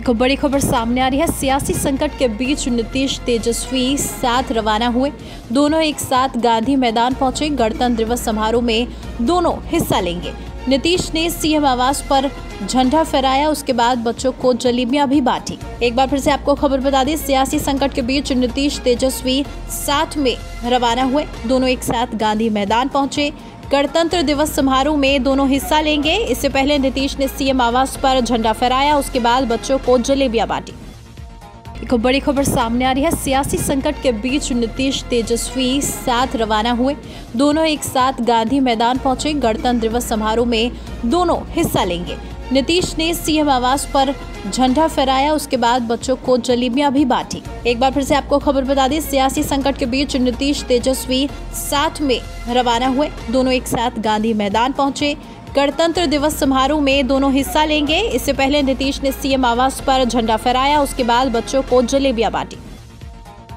एक बड़ी खबर सामने आ रही है। सियासी संकट के बीच नीतीश तेजस्वी साथ रवाना हुए। दोनों एक साथ गांधी मैदान पहुँचे। गणतंत्र दिवस समारोह में दोनों हिस्सा लेंगे। नीतीश ने सीएम आवास पर झंडा फहराया। उसके बाद बच्चों को जलेबियाँ भी बांटी। एक बार फिर से आपको खबर बता दें, सियासी संकट के बीच नीतीश तेजस्वी साथ में रवाना हुए। दोनों एक साथ गांधी मैदान पहुँचे। गणतंत्र दिवस समारोह में दोनों हिस्सा लेंगे। इससे पहले नीतीश ने सीएम आवास पर झंडा फहराया, उसके बाद बच्चों को जलेबियाँ बांटी। एक बड़ी खबर सामने आ रही है, सियासी संकट के बीच नीतीश तेजस्वी साथ रवाना हुए। दोनों एक साथ गांधी मैदान पहुँचे, गणतंत्र दिवस समारोह में दोनों हिस्सा लेंगे। नीतीश ने सीएम आवास पर झंडा फहराया, उसके बाद बच्चों को जलेबियाँ भी बांटी। एक बार फिर से आपको खबर बता दें, सियासी संकट के बीच नीतीश तेजस्वी साथ में रवाना हुए। दोनों एक साथ गांधी मैदान पहुँचे। गणतंत्र दिवस समारोह में दोनों हिस्सा लेंगे। इससे पहले नीतीश ने सीएम आवास पर झंडा फहराया, उसके बाद बच्चों को जलेबियाँ बांटी।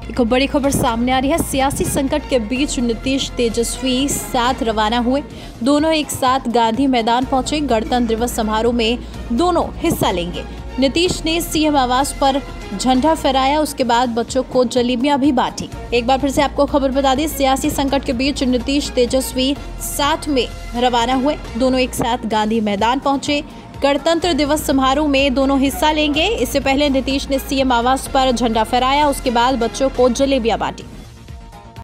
एक बड़ी खबर सामने आ रही है। सियासी संकट के बीच नीतीश तेजस्वी साथ रवाना हुए। दोनों एक साथ गांधी मैदान पहुँचे। गणतंत्र दिवस समारोह में दोनों हिस्सा लेंगे। नीतीश ने सीएम आवास पर झंडा फहराया। उसके बाद बच्चों को जलेबियाँ भी बांटी। एक बार फिर से आपको खबर बता दें, सियासी संकट के बीच नीतीश तेजस्वी साथ में रवाना हुए। दोनों एक साथ गांधी मैदान पहुँचे। गणतंत्र दिवस समारोह में दोनों हिस्सा लेंगे। इससे पहले नीतीश ने सीएम आवास पर झंडा फहराया, उसके बाद बच्चों को जलेबियाँ बांटी।